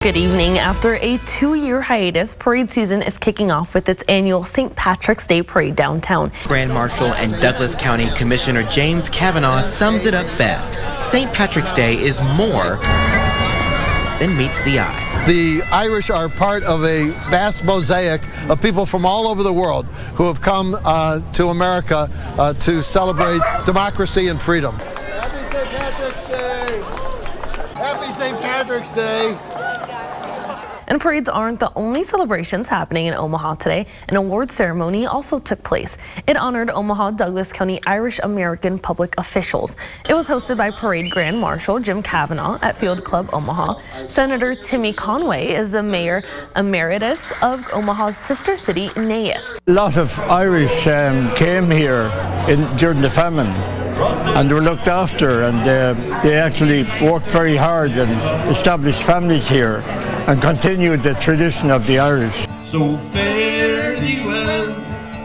Good evening. After a two-year hiatus, parade season is kicking off with its annual St. Patrick's Day Parade downtown. Grand Marshal and Douglas County Commissioner James Cavanaugh sums it up best. St. Patrick's Day is more than meets the eye. The Irish are part of a vast mosaic of people from all over the world who have come uh, to America uh, to celebrate democracy and freedom. Happy St. Patrick's Day! Happy St. Patrick's Day! And parades aren't the only celebrations happening in Omaha today. An award ceremony also took place. It honored Omaha Douglas County Irish American public officials. It was hosted by Parade Grand Marshal Jim Cavanaugh at Field Club Omaha. Senator Timmy Conway is the mayor emeritus of Omaha's sister city, Naas. A lot of Irish um, came here in, during the famine and were looked after and uh, they actually worked very hard and established families here and continued the tradition of the Irish. So fare thee well,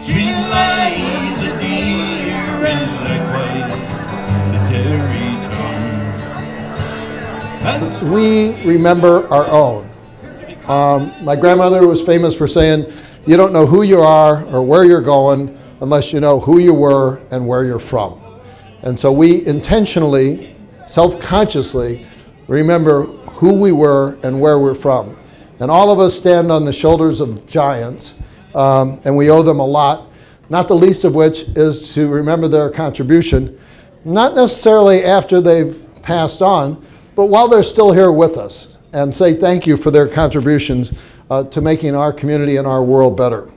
sweet Liza dear, and likewise the Derry tongue. We remember our own. Um, my grandmother was famous for saying, you don't know who you are or where you're going unless you know who you were and where you're from. And so we intentionally, self-consciously, remember who we were and where we're from. And all of us stand on the shoulders of giants, um, and we owe them a lot, not the least of which is to remember their contribution, not necessarily after they've passed on, but while they're still here with us, and say thank you for their contributions uh, to making our community and our world better.